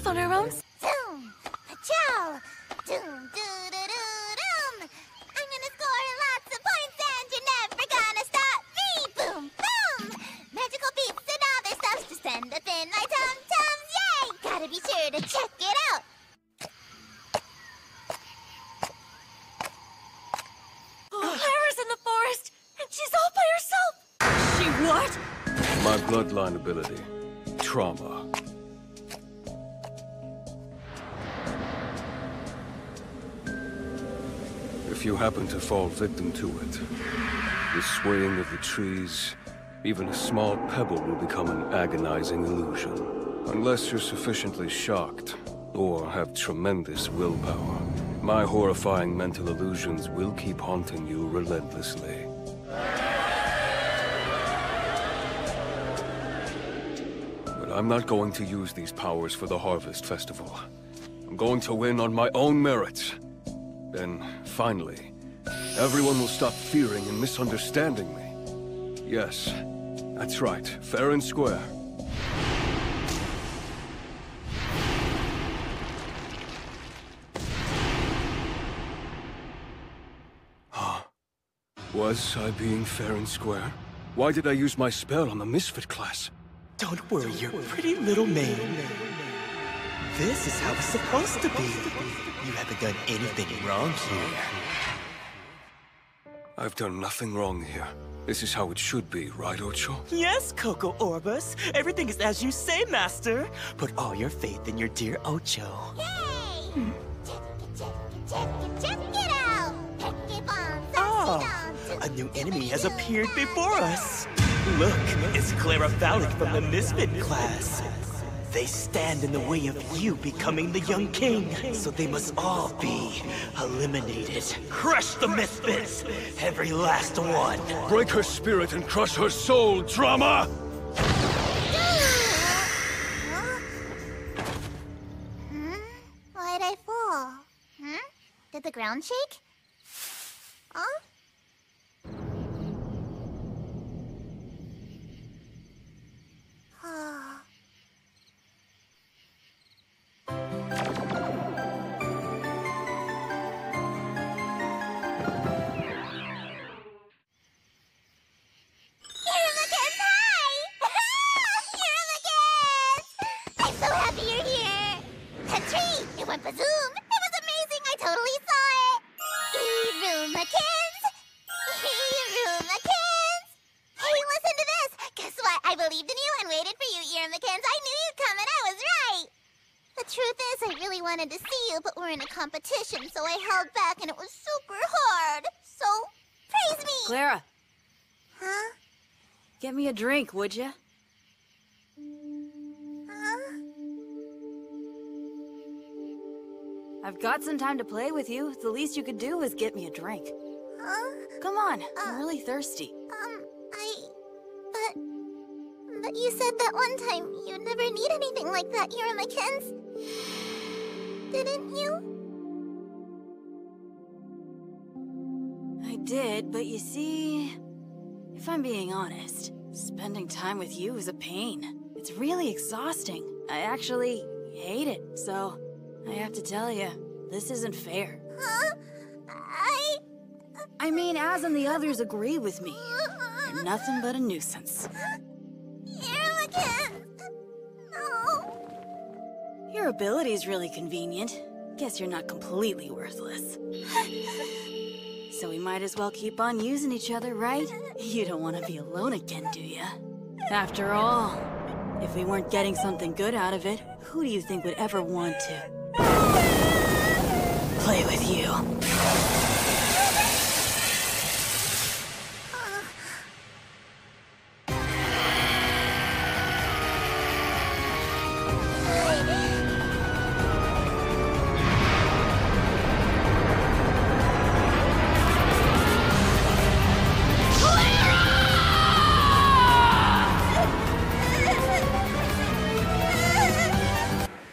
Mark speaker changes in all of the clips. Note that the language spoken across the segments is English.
Speaker 1: off on our own.
Speaker 2: Zoom! Pachow! Doom, doo, doo, doo, doom! I'm gonna score lots of points and you're never gonna stop me! Boom, boom! Magical beats and other stuff to spend up in my tum-tums, yay! Gotta be sure to check it out!
Speaker 1: Oh, Clara's in the forest, and she's all by herself. She what?
Speaker 3: My bloodline ability. Trauma. If you happen to fall victim to it, the swaying of the trees, even a small pebble will become an agonizing illusion. Unless you're sufficiently shocked, or have tremendous willpower, my horrifying mental illusions will keep haunting you relentlessly. But I'm not going to use these powers for the Harvest Festival. I'm going to win on my own merits. Then, finally, everyone will stop fearing and misunderstanding me. Yes, that's right, fair and square. Was I being fair and square? Why did I use my spell on the Misfit class?
Speaker 4: Don't worry your pretty little maid. This is how it's supposed to be. You haven't done anything wrong here.
Speaker 3: I've done nothing wrong here. This is how it should be, right, Ocho?
Speaker 4: Yes, Coco Orobas. Everything is as you say, Master. Put all your faith in your dear Ocho.
Speaker 2: Yay!
Speaker 4: Ah, a new enemy has appeared before us. Look, it's Clara Valac from the Misfit class. They stand in the way of you becoming the young king, so they must all be eliminated. Crush the Misfits, every last one.
Speaker 3: Break her spirit and crush her soul, Trauma!
Speaker 2: Hmm? Why'd I fall? Hmm? Did the ground shake? Huh? Tree! It! Was amazing! I totally saw it! Yermakens! Yermakens! Hey, listen to this! Guess what? I believed in you and waited for you, Yermakens! I knew you'd come and I was right! The truth is, I really wanted to see you, but we're in a competition, so I held back and it was super hard! So, praise me!
Speaker 1: Clara,
Speaker 2: Huh?
Speaker 1: get me a drink, would you? I've got some time to play with you. The least you could do is get me a drink.
Speaker 2: Huh?
Speaker 1: Come on, I'm really thirsty.
Speaker 2: Um, I... But... But you said that one time you'd never need anything like that, McKens. Didn't you?
Speaker 1: I did, but you see... If I'm being honest, spending time with you is a pain. It's really exhausting. I actually hate it, so I have to tell you, this isn't fair.
Speaker 2: Huh? I...
Speaker 1: I mean, Az and the others agree with me. You're nothing but a nuisance.
Speaker 2: McKens! No.
Speaker 1: Your ability's really convenient. Guess you're not completely worthless. so we might as well keep on using each other, right? You don't want to be alone again, do you? After all, if we weren't getting something good out of it, who do you think would ever want to play with you?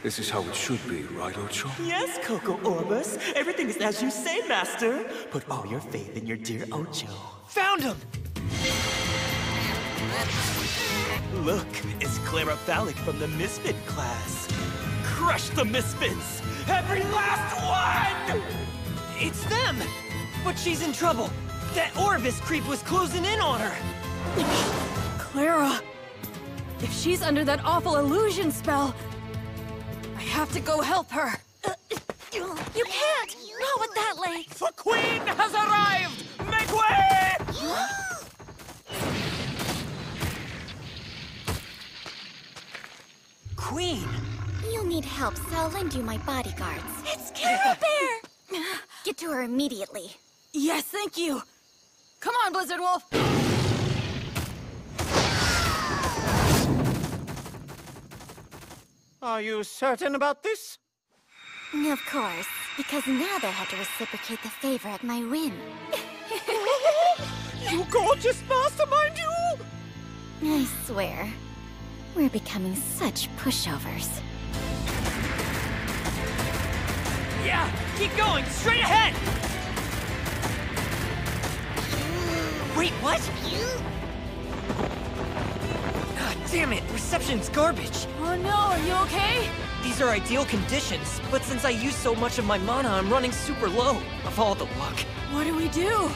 Speaker 3: This is how it should be, right, Ocho?
Speaker 4: Yes, Coco Orobas. Everything is as you say, Master. Put all your faith in your dear Ocho. Found him! Look, it's Clara Valac from the Misfit class. crush the Misfits! Every last one!
Speaker 5: It's them! But she's in trouble. That Orobas creep was closing in on her.
Speaker 1: Clara! If she's under that awful illusion spell, I have to go help her.
Speaker 2: You can't! Not with that leg!
Speaker 5: The Queen has arrived! Make way! Queen!
Speaker 2: You'll need help, so I'll lend you my bodyguards. It's Cara Bear! Get to her immediately.
Speaker 1: Yes, thank you. Come on, Blizzard Wolf.
Speaker 5: Are you certain about this?
Speaker 2: Of course, because now they'll have to reciprocate the favor at my whim.
Speaker 5: You gorgeous mastermind, you!
Speaker 2: I swear, we're becoming such pushovers.
Speaker 5: Yeah, keep going, straight ahead! Wait, what? God damn it, reception's garbage.
Speaker 1: Oh no, are you okay?
Speaker 5: These are ideal conditions, but since I use so much of my mana, I'm running super low. Of all the luck.
Speaker 1: What do we do?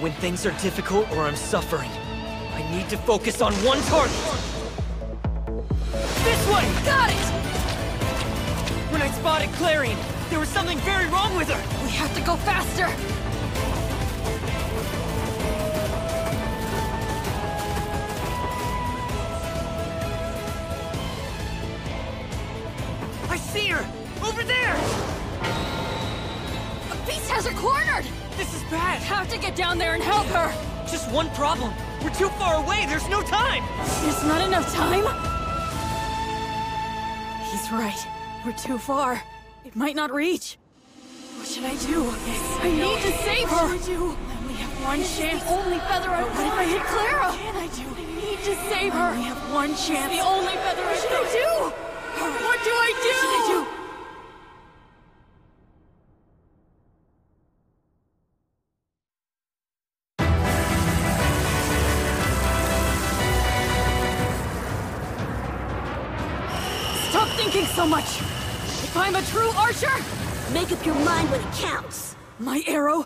Speaker 5: When things are difficult or I'm suffering, I need to focus on one target. This way!
Speaker 1: Got it!
Speaker 5: When I spotted Clarion, there was something very wrong with her.
Speaker 1: We have to go faster.
Speaker 5: See her! Over there!
Speaker 1: A beast has her cornered!
Speaker 5: This is bad.
Speaker 1: I Have to get down there and help her!
Speaker 5: Just one problem. We're too far away. There's no time.
Speaker 1: There's not enough time? He's right. We're too far. It might not reach. What should I do? I need to save her! What should I do? I only have one chance. The only feather I've What if I hit Clara? What can I do? I need to save her. I only have one chance. The only feather i What should I do? What do I do? What should I do? Stop thinking so much! If I'm a true archer, make up your mind when it counts. My arrow